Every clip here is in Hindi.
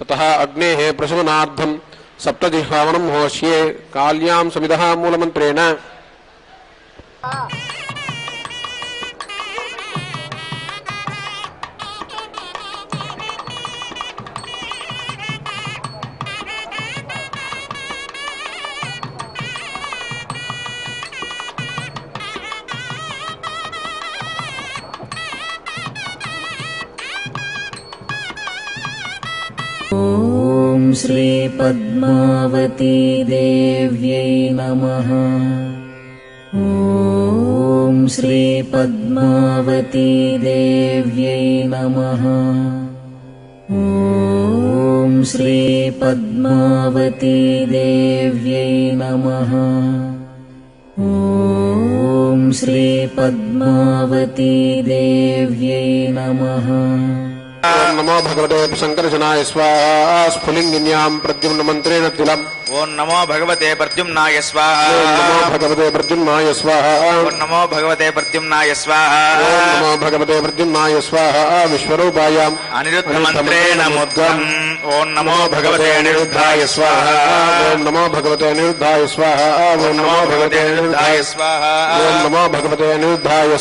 ततः अग्नेः प्रशमनार्थम् सप्तजिह्वावनं होष्ये काल्यां समिदः श्रीपद्मावती देव्यै नमः। ॐ श्रीपद्मावती देव्यै नमः। ॐ श्रीपद्मावती देव्यै नमः। ॐ श्रीपद्मावती देव्यै नमः नमो भगवते शङ्करशनाय स्वाहा स्फुलिङ्गिन्यां प्रद्युम्नमन्त्रेण तिलम्। ओं नमो भगवते प्रद्युम्नाय स्वाहा। नमो भगवते प्रद्युम्नाय स्वाहा। ओं नमो भगवते प्रद्युम्नाय नमो भगवते प्रद्युम्नाय अनिरुद्ध ओं नमो भगवते अनिरुद्धाय स्वाहा। ओं नमो भगवते अनिरुद्धाय स्वाहा। ओं नमो भगवते अनिरुद्धाय ओं नमो भगवते अनिरुद्धाय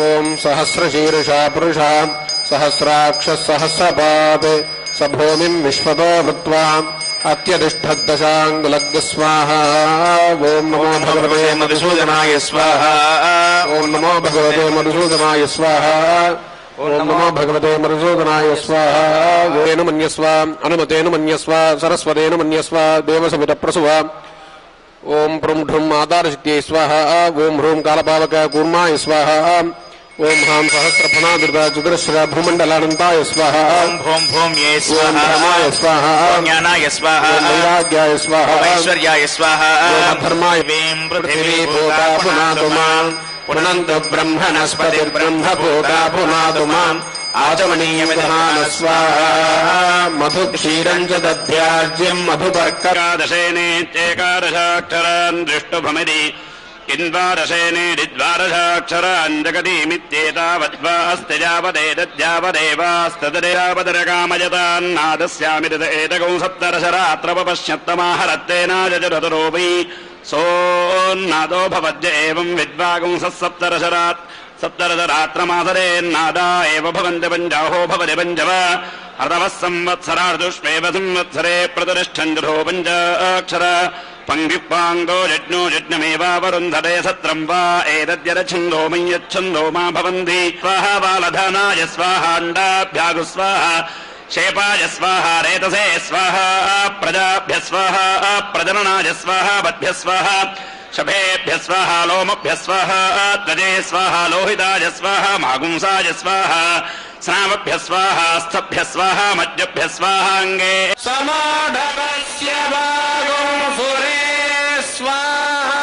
ओं सहस्रशीर्षा पुरुषा। सहस्राक्षः सहस्रपात् सभूमिम् विश्वतो भृत्वा अत्यतिष्ठद्दशाङ्गुलग् स्वाहा ॐ नमो भगवते मधुसूदनाय स्वाहा। ॐ नमो भगवते मधुसूदनाय स्वाहा। ॐ नमो भगवते मधुसूदनाय स्वाहा। वेनु मन्यस्व अनुमतेन मन्यस्व सरस्वतेन मन्यस्व देवसमितप्रसुव। ॐ प्रमुढुम् मातारशक्त्यै स्वाहा। ॐ ह्रूं कालपावक कूर्माय स्वाहा। ओम् सहस्रफणा दुर्गा चुरश्वर भूमण्डलानन्ताय स्वाहा स्वाः ज्ञानाय स्वाहाय स्वाहा। ज्ञानाय स्वाहा। वैराग्याय स्वाहा। ऐश्वर्याय स्वाहा। धर्माय वीम् पृथिवी स्वाहायीमादुमान् पुनन्तु ब्रह्म नोगा पूमादुमान् आचमनीयमिधमान स्वाहा। मधु क्षीरम् च दध्याज्यम् मधुपर्करादशेनेत्येकादशाक्षरान् दृष्टुभमिति। किन्द्वादशेनेरिद्वादशाक्षरान् जगतीमित्येतावद्वा अस्ति यावदेतद्यावदेवास्तदरेयावदरकामयतान्नादस्यामिरत एतकौ सप्तरशरात्रपश्यत्तमाहरत्तेनाजरतरोपै सोन्नादो भवद्य एवम् विद्वागुंसः सप्तरशरात् सप्तरशरात्रमासरेन्नादा एव भवन्ति पञ्चाहो भवति पञ्चव संवत्सरार्दुष्वेव संवत्सरे प्रतिष्ठन् जधो पञ्चाक्षर पङ्क्तिपाङ्गो यज्ञो यज्ञमेवावरुन्धते सत्रम् वा एतद्यरच्छन्दो मय्यच्छन्दो मा भवन्ति। स्वाहा बालधनाय स्वाहाण्डाभ्यागु स्वाहा शेपाय स्वाहा रेतसे स्वाहा प्रजाभ्य स्वाहा प्रजननाय स्वाहा वद्भ्य स्वाहा शभेभ्य स्वाहा लोमभ्य स्वाहा त्वजे स्वाहा लोहिताय स्वाहा मागुंसाय स्वाहा स्नावभ्य स्वाहा स्थभ्य स्वाहा मज्जभ्य स्वाहाङ्गे समाढवस्य वागो सुरे स्वाहा